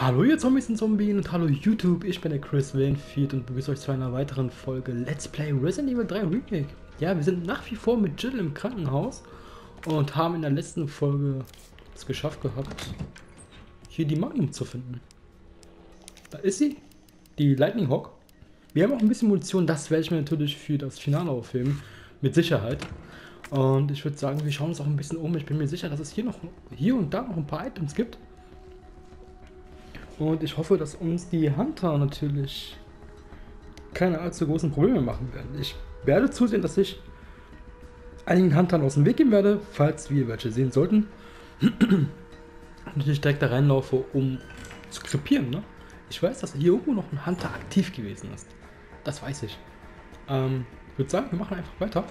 Hallo ihr Zombies und Zombien und hallo YouTube, ich bin der Chris Wainfield und begrüße euch zu einer weiteren Folge Let's Play Resident Evil 3 Remake. Ja, wir sind nach wie vor mit Jill im Krankenhaus und haben in der letzten Folge es geschafft gehabt, hier die Magnum zu finden. Da ist sie, die Lightning Hawk. Wir haben auch ein bisschen Munition, das werde ich mir natürlich für das Finale aufheben, mit Sicherheit. Und ich würde sagen, wir schauen uns auch ein bisschen um. Ich bin mir sicher, dass es hier noch hier und da noch ein paar Items gibt. Und ich hoffe, dass uns die Hunter natürlich keine allzu großen Probleme machen werden. Ich werde zusehen, dass ich einigen Huntern aus dem Weg gehen werde, falls wir welche sehen sollten. Und ich direkt da reinlaufe, um zu krepieren. Ne? Ich weiß, dass hier irgendwo noch ein Hunter aktiv gewesen ist. Das weiß ich. Ähm, ich würde sagen, wir machen einfach weiter.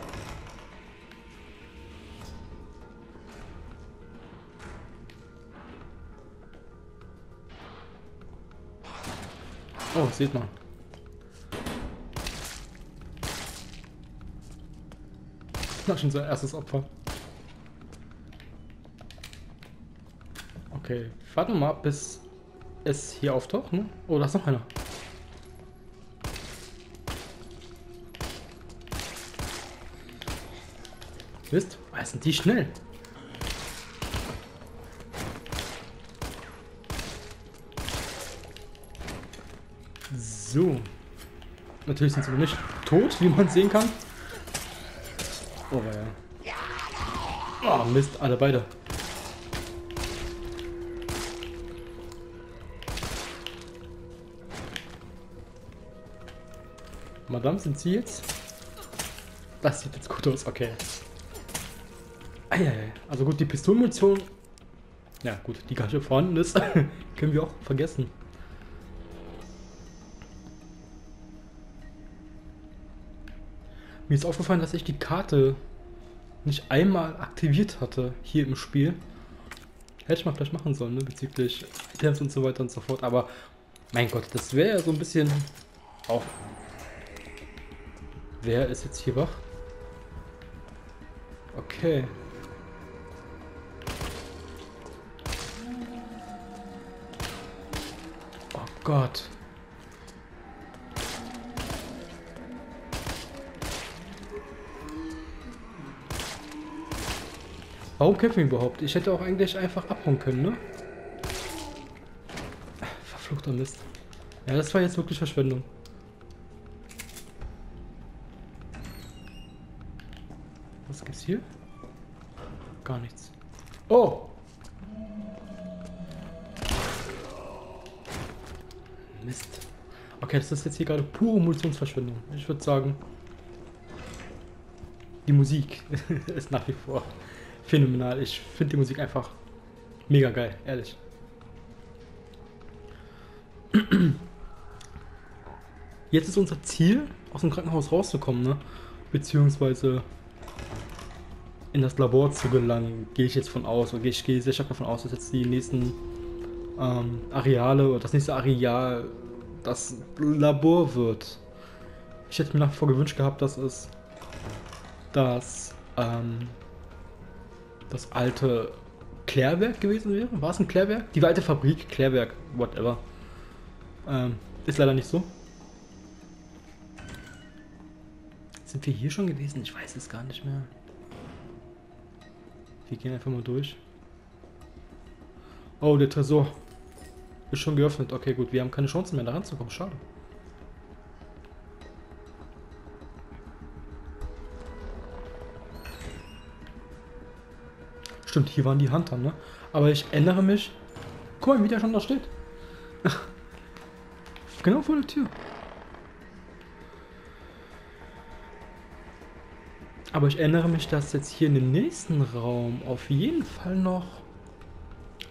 Oh, sieht man. Na, schon sein erstes Opfer. Okay, warten wir mal, bis es hier auftaucht, ne? Oh, da ist noch einer. Wisst, was sind die schnell? So. Natürlich sind sie noch nicht tot, wie man sehen kann. Oh, ja. Oh, Mist, alle beide. Madame, sind Sie jetzt? Das sieht jetzt gut aus, okay. Eieiei. Also gut, die Pistolenmunition, ja gut, die gar nicht vorhanden ist, können wir auch vergessen. Mir ist aufgefallen, dass ich die Karte nicht einmal aktiviert hatte hier im Spiel. Hätte ich mal vielleicht machen sollen, ne? bezüglich Items und so weiter und so fort. Aber mein Gott, das wäre ja so ein bisschen auch. Wer ist jetzt hier wach? Okay. Oh Gott. Warum kämpfen wir überhaupt? Ich hätte auch eigentlich einfach abhauen können, ne? Verfluchter Mist. Ja, das war jetzt wirklich Verschwendung. Was gibt's hier? Gar nichts. Oh! Mist. Okay, das ist jetzt hier gerade pure Munitionsverschwendung. Ich würde sagen, die Musik ist nach wie vor phänomenal. Ich finde die Musik einfach mega geil, ehrlich. Jetzt ist unser Ziel, aus dem Krankenhaus rauszukommen, ne? Beziehungsweise in das Labor zu gelangen, gehe ich jetzt von aus, gehe ich gehe sehr stark davon aus, dass jetzt die nächsten ähm, Areale oder das nächste Areal das Labor wird. Ich hätte mir nach wie vor gewünscht gehabt, dass es das ähm, das alte Klärwerk gewesen wäre. War es ein Klärwerk? Die alte Fabrik, Klärwerk, whatever. Ähm, ist leider nicht so. Sind wir hier schon gewesen? Ich weiß es gar nicht mehr. Wir gehen einfach mal durch. Oh, der Tresor ist schon geöffnet. Okay, gut. Wir haben keine Chance mehr, da ranzukommen. Schade. Stimmt, hier waren die Hunter, ne? Aber ich erinnere mich. Guck mal, wie der schon da steht. genau vor der Tür. Aber ich erinnere mich, dass jetzt hier in dem nächsten Raum auf jeden Fall noch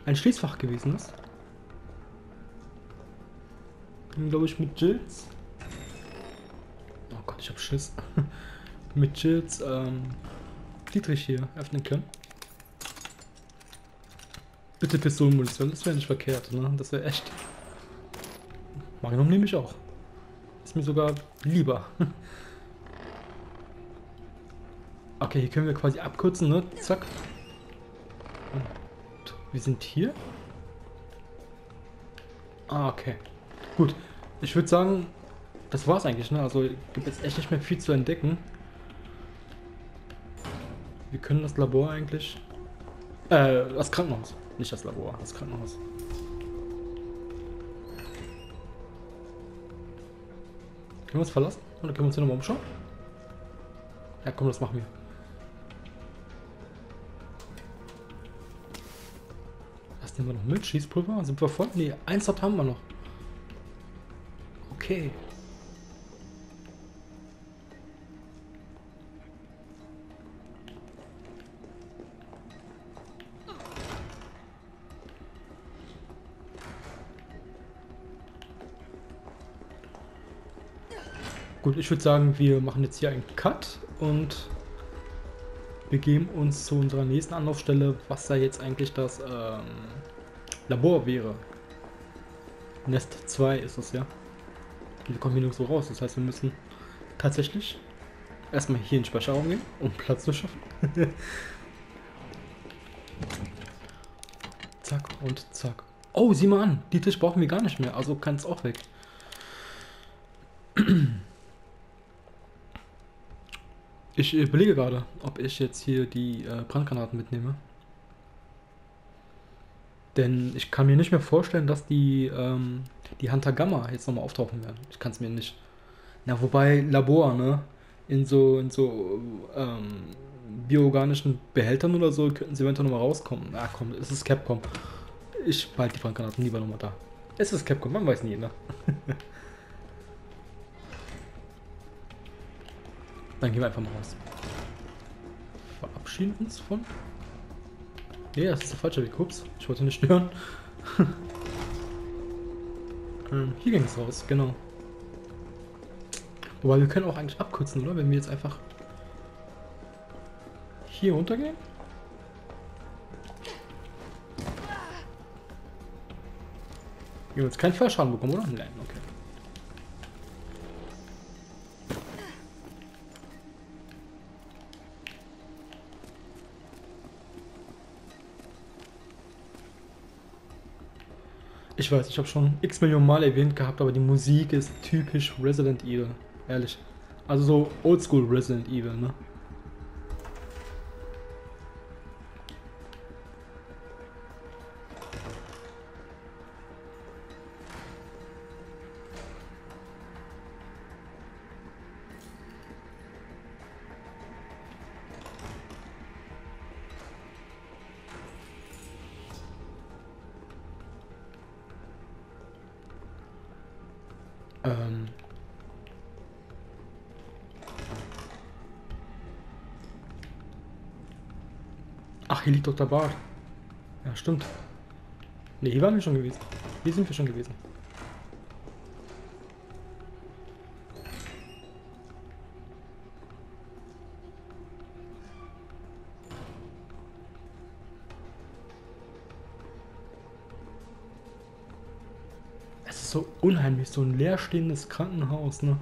ein Schließfach gewesen ist. Glaube ich, mit Jills. Oh Gott, ich hab Schiss. mit Jills ähm, Dietrich hier öffnen können. Bitte Pistolenmunition, das wäre nicht verkehrt, ne? Das wäre echt. Magnum nehme ich auch. Ist mir sogar lieber. Okay, hier können wir quasi abkürzen, ne? Zack. Und wir sind hier. Ah, okay. Gut. Ich würde sagen, das war's eigentlich, ne? Also gibt jetzt echt nicht mehr viel zu entdecken. Wir können das Labor eigentlich. Äh, das Krankenhaus. Nicht das Labor, das Krankenhaus. Können wir uns verlassen? Oder können wir uns hier nochmal umschauen? Ja, komm, das machen wir. Was nehmen wir noch mit? Schießpulver? Sind wir voll? Ne, eins dort haben wir noch. Okay. Gut, ich würde sagen, wir machen jetzt hier einen Cut und begeben uns zu unserer nächsten Anlaufstelle, was da jetzt eigentlich das ähm, Labor wäre. Nest 2 ist es ja. Wir kommen hier nirgendwo raus, das heißt, wir müssen tatsächlich erstmal hier in den Speicherraum gehen, um Platz zu schaffen. zack und zack. Oh, sieh mal an, die Tisch brauchen wir gar nicht mehr, also kann es auch weg. Ich überlege gerade, ob ich jetzt hier die äh, Brandgranaten mitnehme. Denn ich kann mir nicht mehr vorstellen, dass die, ähm, die Hunter Gamma jetzt nochmal auftauchen werden. Ich kann es mir nicht. Na, wobei Labor, ne? In so, in so ähm, bioorganischen Behältern oder so könnten sie eventuell nochmal rauskommen. Na komm, es ist Capcom. Ich behalte die Brandgranaten lieber nochmal da. Es ist Capcom, man weiß nie, ne? Dann gehen wir einfach mal raus. Verabschieden uns von. Nee, das ist der falsche Weg. Ups, ich wollte nicht stören. ähm, hier ging es raus, genau. Wobei wir können auch eigentlich abkürzen, oder? Wenn wir jetzt einfach hier runtergehen. Wir haben jetzt keinen Fallschaden bekommen, oder? Nein, okay. Ich weiß, ich habe schon x Millionen Mal erwähnt gehabt, aber die Musik ist typisch Resident Evil. Ehrlich. Also so Oldschool Resident Evil, ne? Liegt doch der Bart. Ja, stimmt. Ne, hier waren wir schon gewesen. Hier sind wir schon gewesen. so unheimlich, so ein leerstehendes Krankenhaus, ne?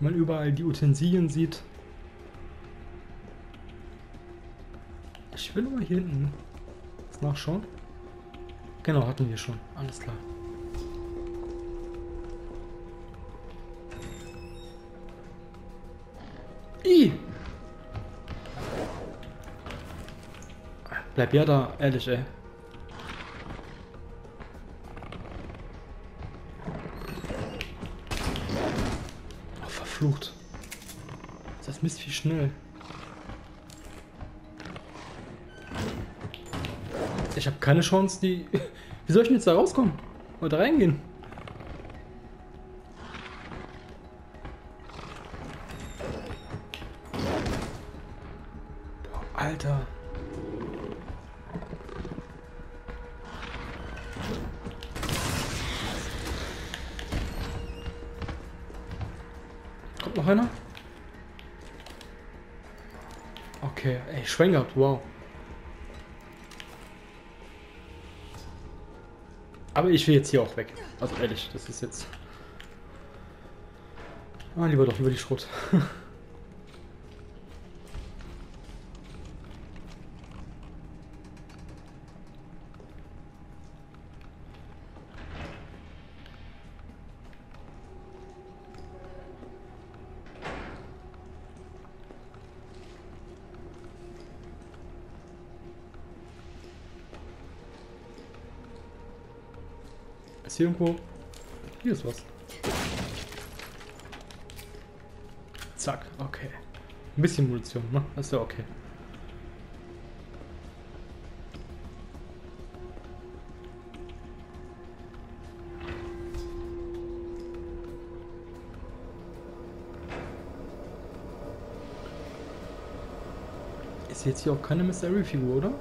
Man überall die Utensilien sieht. Ich will mal hier hinten was nachschauen. Genau, hatten wir schon. Alles klar. I. Bleib ja da, ehrlich, ey. verflucht. Das misst wie schnell. Ich habe keine Chance, die... Wie soll ich denn jetzt da rauskommen? Oder reingehen? Boah, Alter. Noch einer? Okay, ey, Schwein gehabt, wow. Aber ich will jetzt hier auch weg. Also ehrlich, das ist jetzt... Ah, lieber doch, lieber die Schrot. Ist hier irgendwo... Hier ist was. Zack, okay. Ein bisschen Munition, ne? Das ist ja okay. Ist jetzt hier auch keine Mystery-Figur, oder?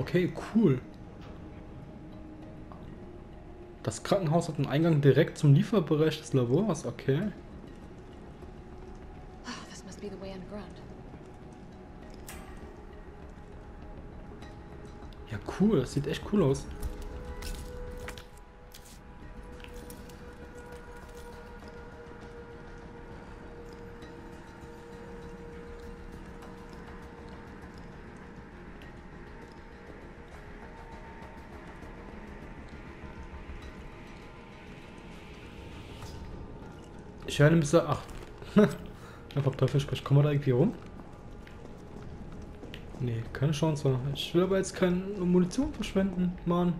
Okay, cool. Das Krankenhaus hat einen Eingang direkt zum Lieferbereich des Labors, okay. Underground. Ja, cool, das sieht echt cool aus. Ich höre nämlich so, ach, einfach Teufel spricht. Kommen wir da irgendwie rum? Nee, keine Chance. Ich will aber jetzt keine Munition verschwenden, Mann.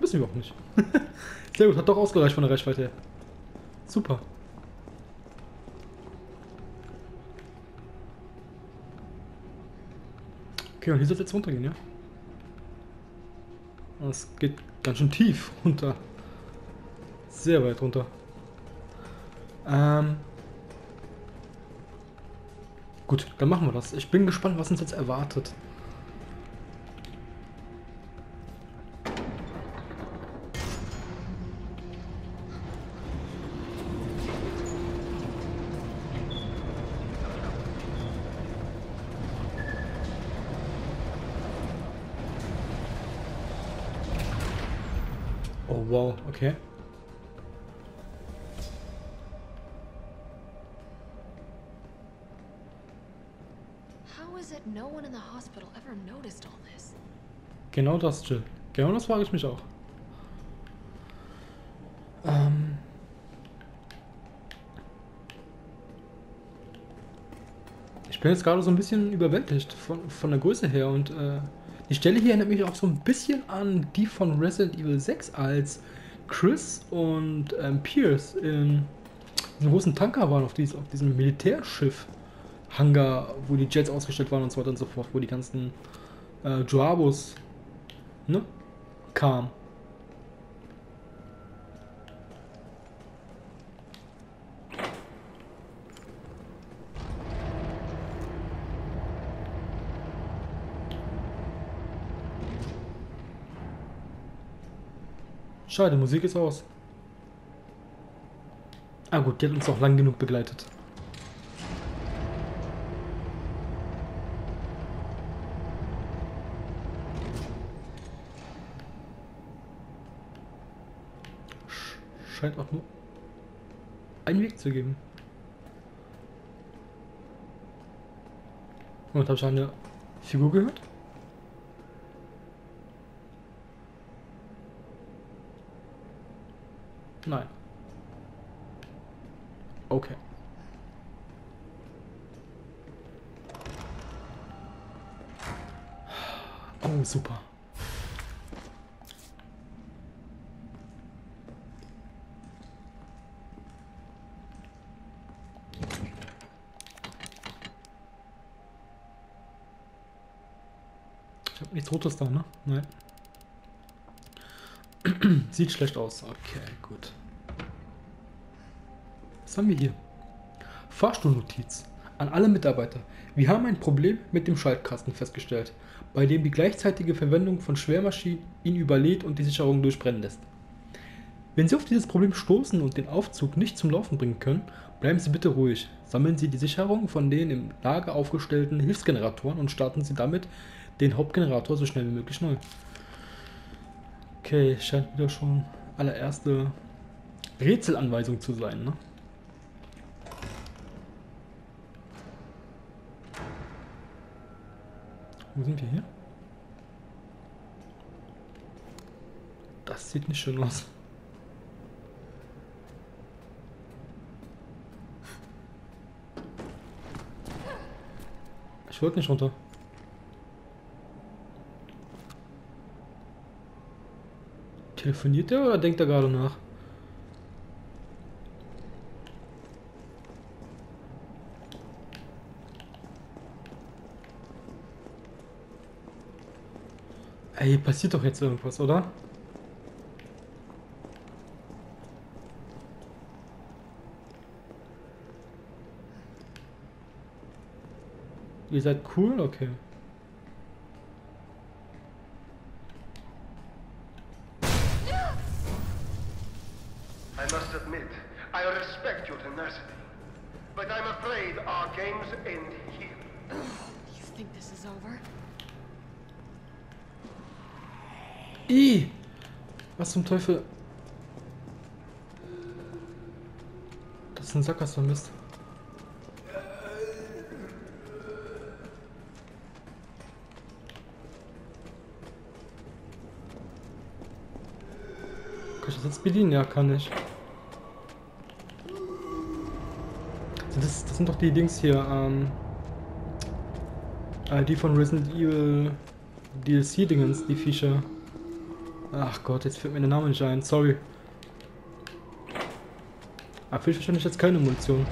Wissen wir auch nicht. Sehr gut, hat doch ausgereicht von der Reichweite her. Super. Okay, und hier soll es jetzt runtergehen, ja? Es geht ganz schön tief runter. Sehr weit runter. Ähm. Gut, dann machen wir das. Ich bin gespannt, was uns jetzt erwartet. Oh wow, okay. Genau das, Jill. Genau das frage ich mich auch. Ähm. Ich bin jetzt gerade so ein bisschen überwältigt von, von der Größe her und äh, die Stelle hier erinnert mich auch so ein bisschen an die von Resident Evil 6, als Chris und ähm, Pierce in diesem großen Tanker waren, auf, dies, auf diesem Militärschiff. Hangar, wo die Jets ausgestellt waren und so weiter und so fort, wo die ganzen äh, Joabos ne, kamen. Schade, Musik ist aus. Ah gut, die hat uns auch lang genug begleitet. Scheint auch nur einen Weg zu geben. Und habe ich eine Figur gehört? Nein. Okay. Oh, super. Ich habe nichts Rotes da, ne? Nein. Sieht schlecht aus. Okay, gut. Was haben wir hier? Fahrstuhlnotiz. An alle Mitarbeiter. Wir haben ein Problem mit dem Schaltkasten festgestellt, bei dem die gleichzeitige Verwendung von Schwermaschinen ihn überlädt und die Sicherung durchbrennen lässt. Wenn Sie auf dieses Problem stoßen und den Aufzug nicht zum Laufen bringen können, bleiben Sie bitte ruhig. Sammeln Sie die Sicherung von den im Lager aufgestellten Hilfsgeneratoren und starten Sie damit den Hauptgenerator so schnell wie möglich neu. Okay, scheint wieder schon allererste Rätselanweisung zu sein, ne? Wo sind wir hier? Das sieht nicht schön aus. Ich wollte nicht runter. Telefoniert er oder denkt er gerade nach? Ey, passiert doch jetzt irgendwas, oder? Ihr seid cool? Okay. I must admit, I your tenacity. But I'm afraid our games end here. You think this is over? I! Was zum Teufel? Das ist ein Sackgasse-Mist. Kann ich das jetzt bedienen? Ja, kann ich. Also Sind doch die Dings hier, ähm, äh, die von Resident Evil DLC-Dingens, die Viecher. Ach Gott, jetzt fällt mir der Name nicht ein, sorry. Aber für wahrscheinlich jetzt keine Munition.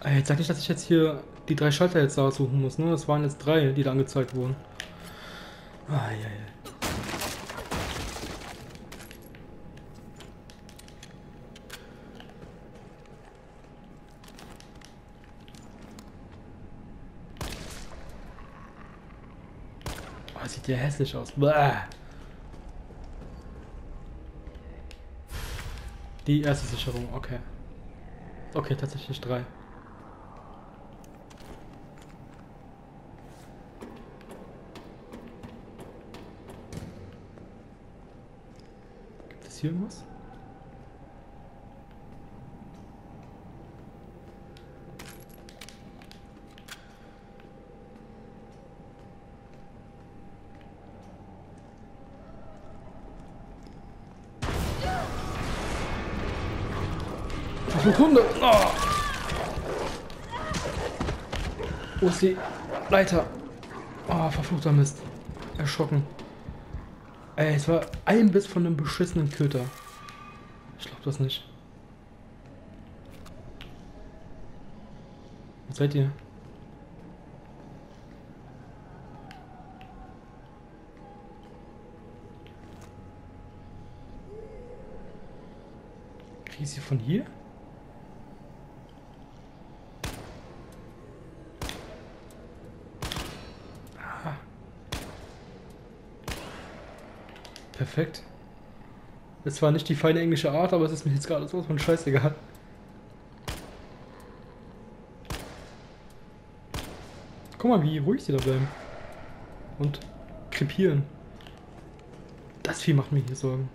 Ey, Jetzt sag nicht, dass ich jetzt hier die drei Schalter jetzt aussuchen muss, ne? Das waren jetzt drei, die da angezeigt wurden. Ah, ja, ja. Oh, sieht ja hässlich aus. Bäh. Die erste Sicherung, okay. Okay, tatsächlich drei. Gibt es hier irgendwas? Sekunde! Oh. Wo ist die Leiter? Oh, verfluchter Mist. Erschrocken. Ey, es war ein Biss von einem beschissenen Köter. Ich glaub das nicht. Wo seid ihr? Krieg ich sie von hier? Perfekt. Es war nicht die feine englische Art, aber es ist mir jetzt gerade so von scheißegal. Guck mal, wie ruhig sie da bleiben. Und krepieren. Das Vieh macht mir hier Sorgen.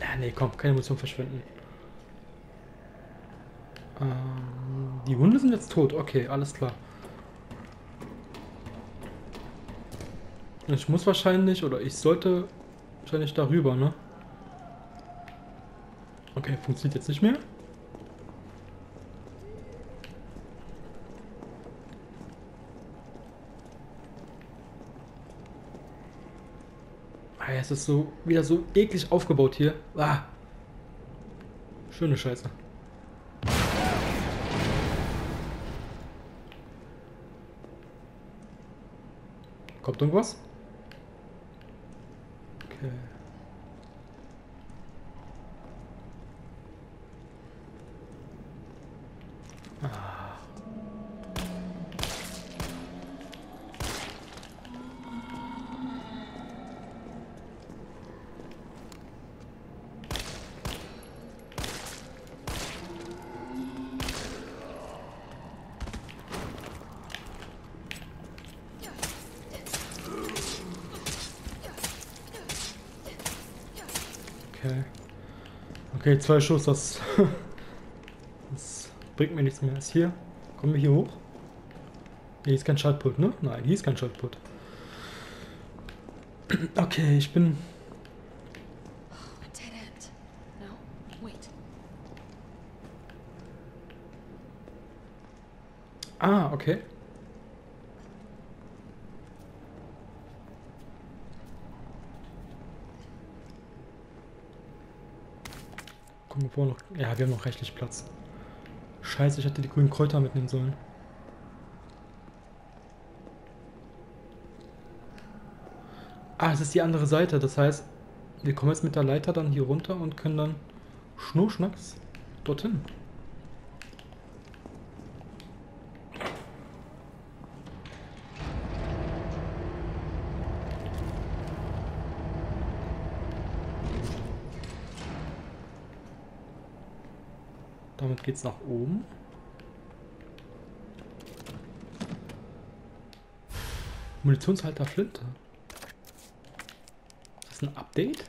Ja, nee, komm, keine Munition verschwenden. Ähm, die Hunde sind jetzt tot. Okay, alles klar. Ich muss wahrscheinlich, oder ich sollte wahrscheinlich darüber, ne? Okay, funktioniert jetzt nicht mehr. Ah, es ist so wieder so eklig aufgebaut hier. Ah. Schöne Scheiße. Kommt irgendwas? Okay, zwei Schuss, das, das bringt mir nichts mehr. Ist hier. Kommen wir hier hoch? Hier ist kein Schaltpult, ne? Nein, hier ist kein Schaltpult. Okay, ich bin Gucken wir noch. Ja, wir haben noch rechtlich Platz. Scheiße, ich hätte die grünen Kräuter mitnehmen sollen. Ah, es ist die andere Seite. Das heißt, wir kommen jetzt mit der Leiter dann hier runter und können dann schnurschnacks dorthin. Damit geht's nach oben. Munitionshalter Flinte. Ist das ein Update?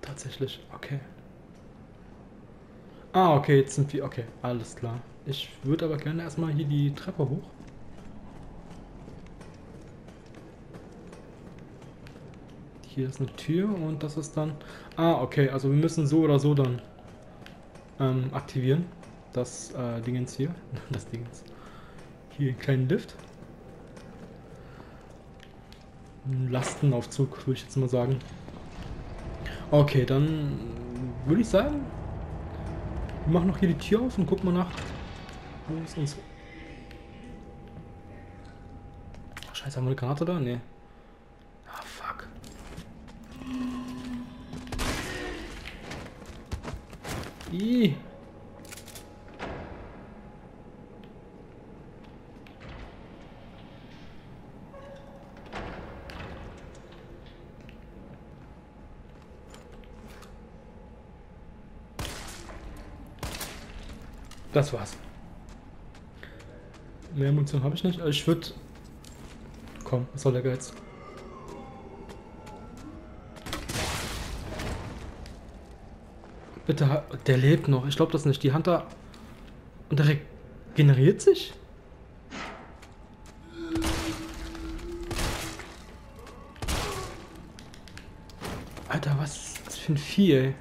Tatsächlich, okay. Ah, okay, jetzt sind wir. Okay, alles klar. Ich würde aber gerne erstmal hier die Treppe hoch. Hier ist eine Tür und das ist dann. Ah, okay, also wir müssen so oder so dann ähm, aktivieren. Das äh, Dingens hier. Das Dingens. Hier einen kleinen Lift. Lastenaufzug, würde ich jetzt mal sagen. Okay, dann würde ich sagen, wir machen noch hier die Tür auf und gucken mal nach, wo ist uns... Scheiße, haben wir eine Granate da? Nee. Ah, fuck. Ih. Das war's. Mehr Munition habe ich nicht. Also ich würde... Komm, was soll der Geiz? Bitte, der lebt noch. Ich glaube das nicht. Die Hunter... Und der regeneriert sich? Alter, was ist das für ein Vieh, ey?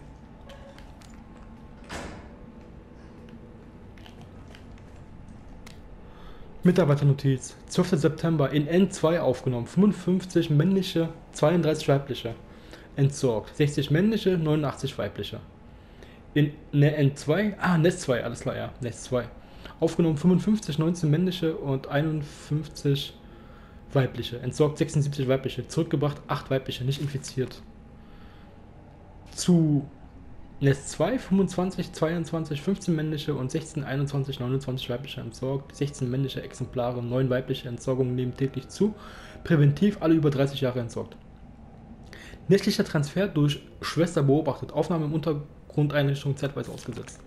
Mitarbeiternotiz. 12. September in N2 aufgenommen. 55 männliche, 32 weibliche. Entsorgt. 60 männliche, 89 weibliche. In ne N2, ah, Nest 2, alles klar, ja, Nest 2. Aufgenommen 55, 19 männliche und 51 weibliche. Entsorgt 76 weibliche. Zurückgebracht 8 weibliche, nicht infiziert. Zu Nest 2, 25, 22, 15 männliche und 16, 21, 29 weibliche entsorgt. 16 männliche Exemplare, 9 weibliche Entsorgungen nehmen täglich zu. Präventiv alle über 30 Jahre entsorgt. Nächtlicher Transfer durch Schwester beobachtet. Aufnahme im Untergrundeinrichtung zeitweise ausgesetzt.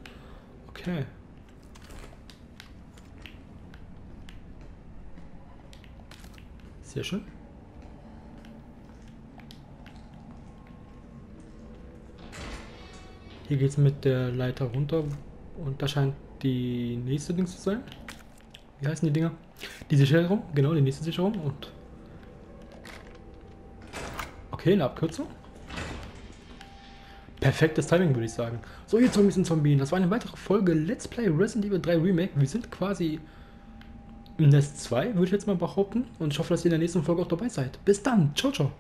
Okay. Sehr schön. Hier geht es mit der Leiter runter und da scheint die nächste Dings zu sein. Wie heißen die Dinger? Die Sicherung, genau, die nächste Sicherung und. Okay, eine Abkürzung. Perfektes Timing, würde ich sagen. So, ihr Zombies und Zombien, das war eine weitere Folge Let's Play Resident Evil 3 Remake. Wir sind quasi im Nest 2, würde ich jetzt mal behaupten. Und ich hoffe, dass ihr in der nächsten Folge auch dabei seid. Bis dann, ciao, ciao.